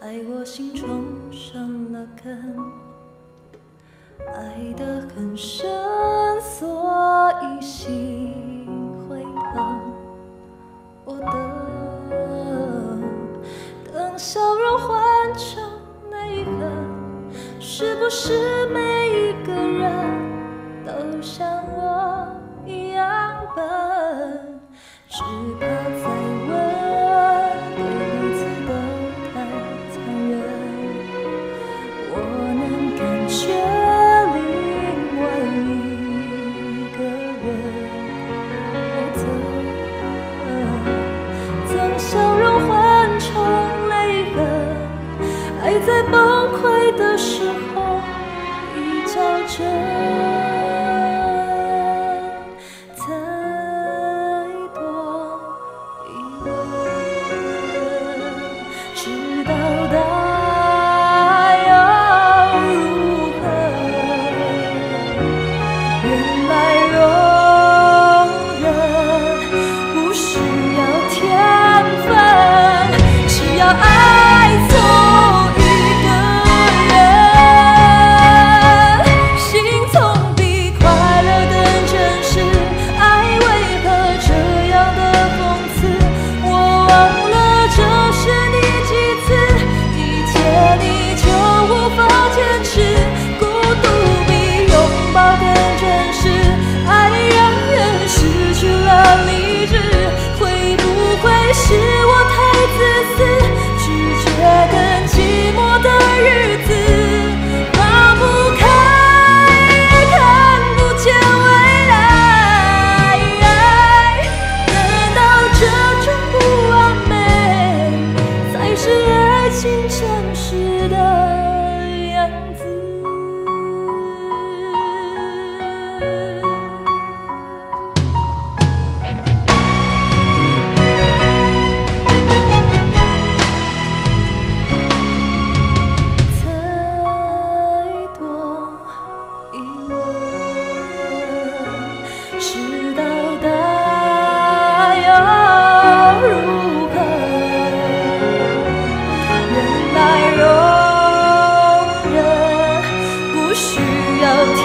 在我心中生了根，爱得很深，所以心会疼。我等，等笑容换成泪痕，是不是每一个人都像我一样笨？笑容换成泪痕，爱在崩溃的时候比较真。是我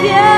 天。